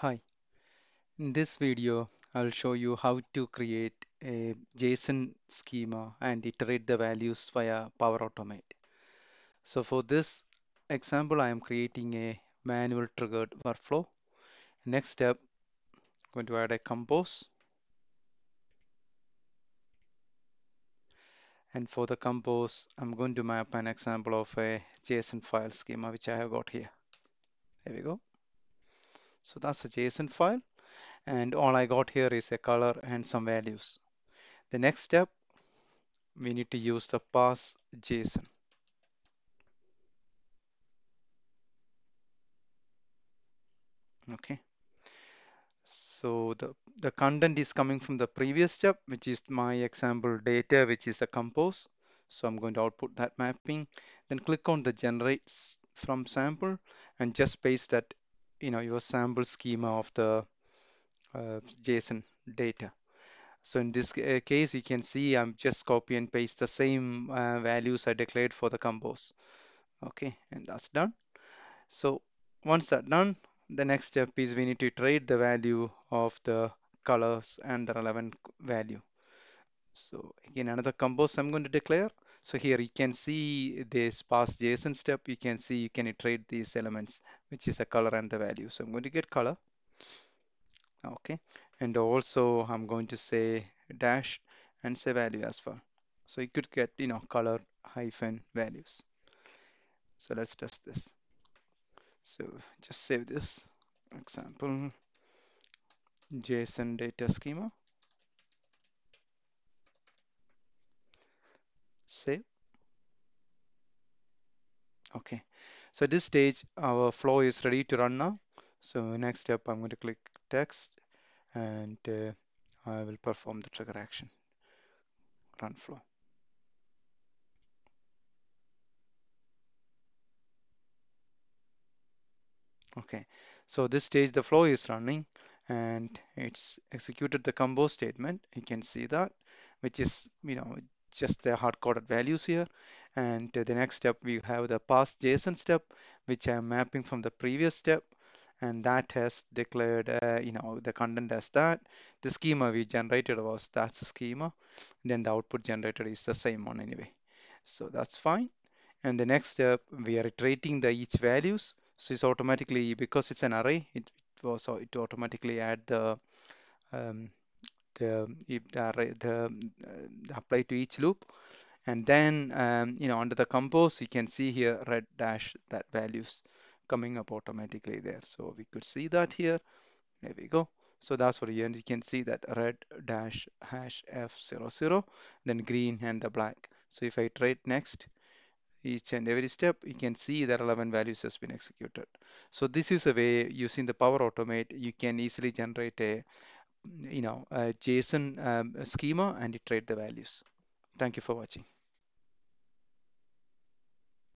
Hi, in this video I'll show you how to create a JSON schema and iterate the values via Power Automate. So for this example I am creating a manual triggered workflow. Next step I'm going to add a compose and for the compose I'm going to map an example of a JSON file schema which I have got here. There we go. So that's a JSON file and all I got here is a color and some values. The next step, we need to use the parse JSON. Okay. So the, the content is coming from the previous step, which is my example data, which is the compose. So I'm going to output that mapping. Then click on the generates from sample and just paste that, you know, your sample schema of the uh, JSON data. So in this uh, case, you can see I'm just copy and paste the same uh, values I declared for the compose. Okay, and that's done. So once that's done, the next step is we need to iterate the value of the colors and the relevant value. So again, another compose I'm going to declare. So here you can see this parse JSON step. You can see you can iterate these elements, which is the color and the value. So I'm going to get color. Okay. And also I'm going to say dash and say value as well. So you could get you know color hyphen values. So let's test this. So just save this example. JSON data schema save okay. So at this stage our flow is ready to run now. So next step I'm going to click text and uh, I will perform the trigger action. Run flow. Okay, so this stage the flow is running and it's executed the combo statement. You can see that, which is, you know, just the hard-coded values here. And the next step, we have the parse JSON step, which I'm mapping from the previous step. And that has declared, uh, you know, the content as that. The schema we generated was that's the schema. Then the output generated is the same one anyway. So that's fine. And the next step, we are iterating the each values. So it's automatically, because it's an array, it, it was it automatically add the um, the the the, uh, apply to each loop. And then um, you know under the compose, you can see here red dash that values coming up automatically there. So we could see that here. There we go. So that's what you, and you can see that red dash hash f00, then green and the black. So if I iterate next, each and every step, you can see the relevant values has been executed. So this is a way using the Power Automate, you can easily generate a, you know, JSON um, schema and iterate the values. Thank you for watching.